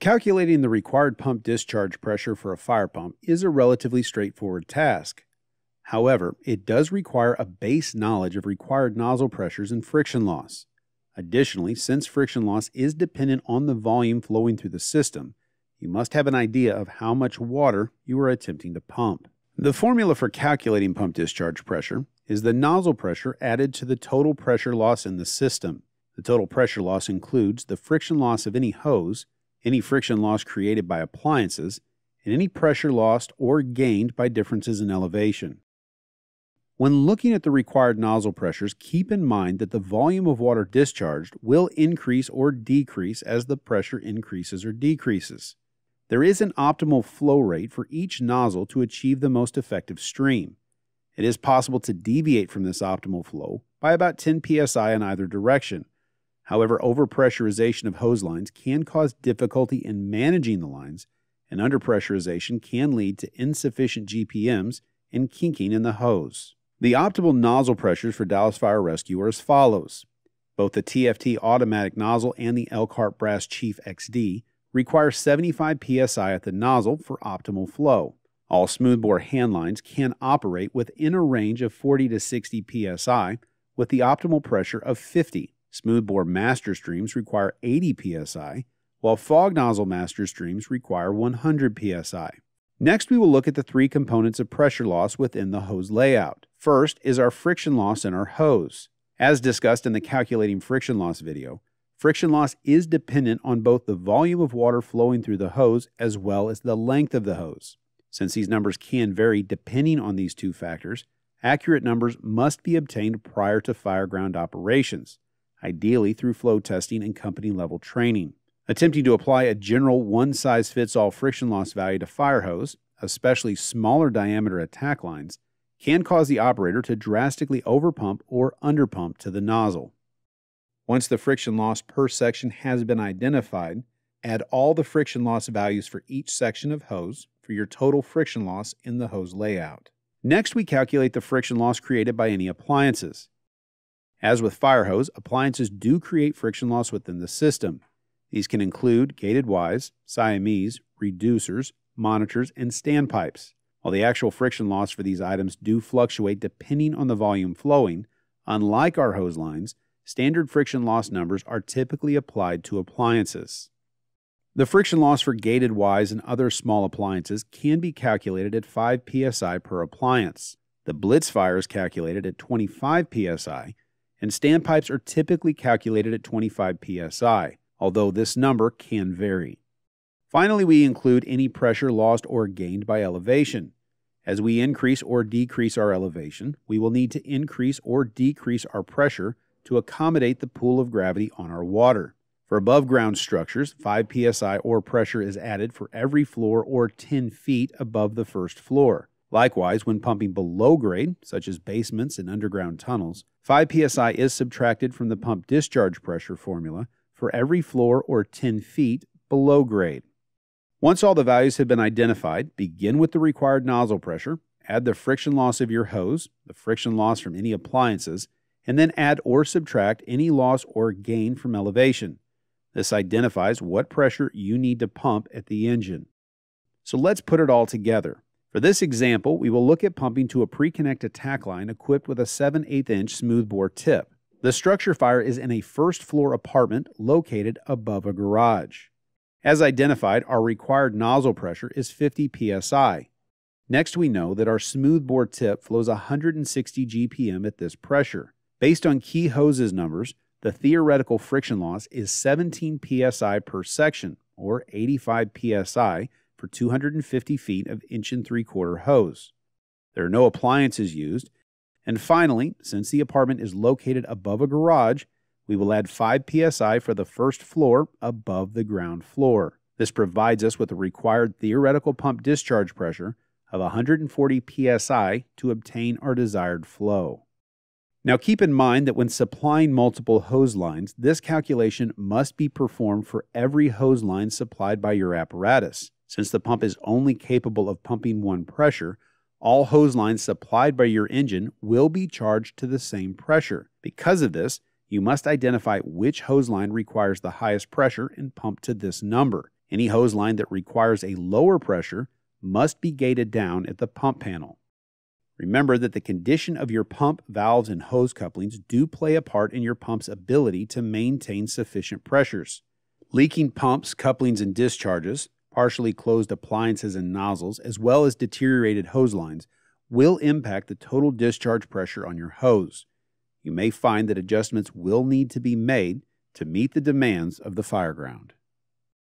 Calculating the required pump discharge pressure for a fire pump is a relatively straightforward task. However, it does require a base knowledge of required nozzle pressures and friction loss. Additionally, since friction loss is dependent on the volume flowing through the system, you must have an idea of how much water you are attempting to pump. The formula for calculating pump discharge pressure is the nozzle pressure added to the total pressure loss in the system. The total pressure loss includes the friction loss of any hose any friction loss created by appliances, and any pressure lost or gained by differences in elevation. When looking at the required nozzle pressures, keep in mind that the volume of water discharged will increase or decrease as the pressure increases or decreases. There is an optimal flow rate for each nozzle to achieve the most effective stream. It is possible to deviate from this optimal flow by about 10 psi in either direction, However, overpressurization of hose lines can cause difficulty in managing the lines, and underpressurization can lead to insufficient GPMs and kinking in the hose. The optimal nozzle pressures for Dallas Fire Rescue are as follows. Both the TFT automatic nozzle and the Elkhart Brass Chief XD require 75 psi at the nozzle for optimal flow. All smoothbore hand lines can operate within a range of 40 to 60 psi with the optimal pressure of 50. Smoothbore master streams require 80 psi, while fog nozzle master streams require 100 psi. Next, we will look at the three components of pressure loss within the hose layout. First is our friction loss in our hose. As discussed in the calculating friction loss video, friction loss is dependent on both the volume of water flowing through the hose as well as the length of the hose. Since these numbers can vary depending on these two factors, accurate numbers must be obtained prior to fireground operations ideally through flow testing and company level training. Attempting to apply a general one size fits all friction loss value to fire hose, especially smaller diameter attack lines, can cause the operator to drastically overpump or underpump to the nozzle. Once the friction loss per section has been identified, add all the friction loss values for each section of hose for your total friction loss in the hose layout. Next, we calculate the friction loss created by any appliances. As with fire hose, appliances do create friction loss within the system. These can include gated Ys, Siamese, reducers, monitors, and standpipes. While the actual friction loss for these items do fluctuate depending on the volume flowing, unlike our hose lines, standard friction loss numbers are typically applied to appliances. The friction loss for gated Ys and other small appliances can be calculated at 5 psi per appliance. The Blitzfire is calculated at 25 psi, and standpipes are typically calculated at 25 psi, although this number can vary. Finally, we include any pressure lost or gained by elevation. As we increase or decrease our elevation, we will need to increase or decrease our pressure to accommodate the pool of gravity on our water. For above ground structures, 5 psi or pressure is added for every floor or 10 feet above the first floor. Likewise, when pumping below grade, such as basements and underground tunnels, 5 psi is subtracted from the pump discharge pressure formula for every floor or 10 feet below grade. Once all the values have been identified, begin with the required nozzle pressure, add the friction loss of your hose, the friction loss from any appliances, and then add or subtract any loss or gain from elevation. This identifies what pressure you need to pump at the engine. So let's put it all together. For this example, we will look at pumping to a pre-connect attack line equipped with a 7 8 inch smoothbore tip. The structure fire is in a first floor apartment located above a garage. As identified, our required nozzle pressure is 50 psi. Next, we know that our smoothbore tip flows 160 GPM at this pressure. Based on Key Hose's numbers, the theoretical friction loss is 17 psi per section, or 85 psi, for 250 feet of inch and three quarter hose. There are no appliances used. And finally, since the apartment is located above a garage, we will add 5 psi for the first floor above the ground floor. This provides us with the required theoretical pump discharge pressure of 140 psi to obtain our desired flow. Now keep in mind that when supplying multiple hose lines, this calculation must be performed for every hose line supplied by your apparatus. Since the pump is only capable of pumping one pressure, all hose lines supplied by your engine will be charged to the same pressure. Because of this, you must identify which hose line requires the highest pressure and pump to this number. Any hose line that requires a lower pressure must be gated down at the pump panel. Remember that the condition of your pump, valves, and hose couplings do play a part in your pump's ability to maintain sufficient pressures. Leaking pumps, couplings, and discharges, partially closed appliances and nozzles, as well as deteriorated hose lines, will impact the total discharge pressure on your hose. You may find that adjustments will need to be made to meet the demands of the fireground.